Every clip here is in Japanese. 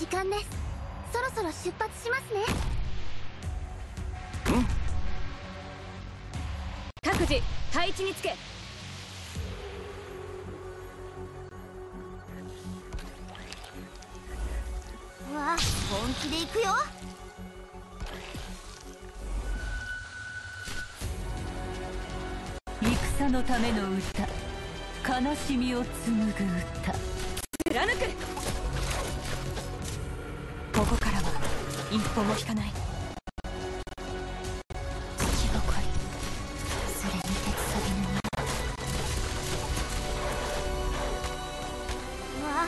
時間です。そろそろ出発しますね。うん？各自配置につけ。わあ本気で行くよ。戦のための歌。悲しみを紡ぐ歌。貫く一歩も引かない。土ぼこりそれに鉄サビの。実わあ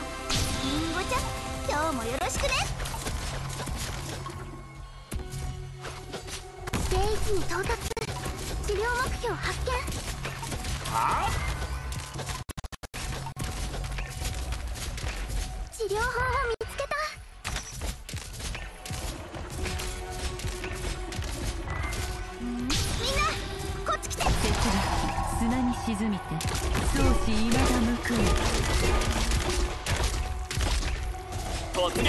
りんごちゃ。ん今日もよろしくね。定位置に到達。治療目標発見。は治療法を見沈みて相思いまだ報い突撃！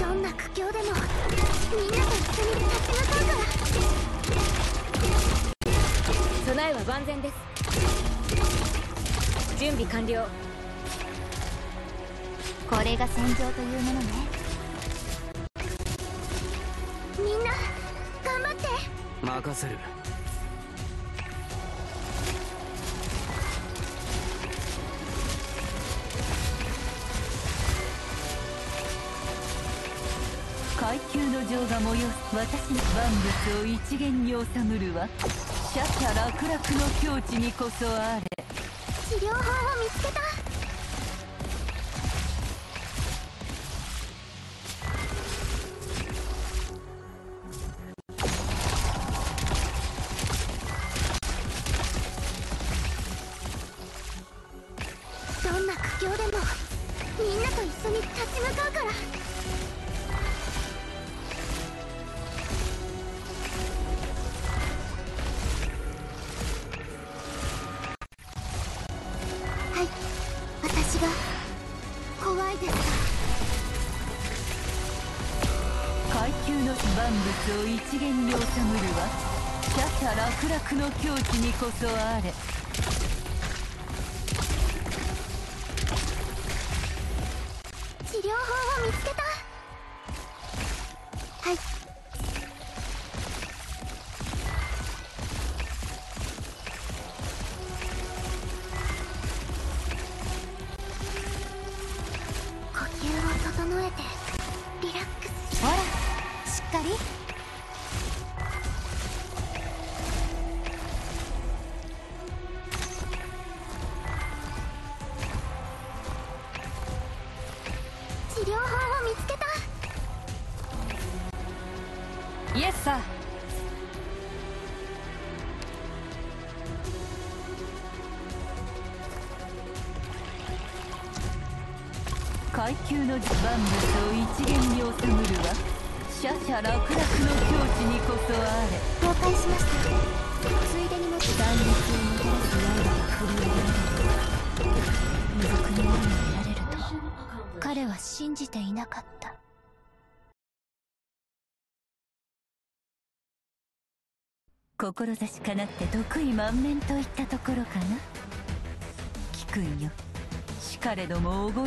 どんな苦境でもみんなと一緒に立ち向かうから。備えは万全です。準備完了。これが戦場というものね。みんな頑張って。任せる階級の情が催す私の万物を一元に収むるはシャシャ楽々の境地にこそあれ。治療法を見つけた。どんな苦境でもみんなと一緒に立ち向かうから。階級の万物を一元に収むるはキャシャ楽々の境地にこそあれ。イエスサー階級の万物を一元に収むるはシャシャ楽々の境地にこそあれ。了解しました。ついでにもし断裂をもたらす刃が振り上げられる未熟に前に得られると彼は信じていなかった。志かなって得意満面といったところかな。聞くんよ。しかれどもおごる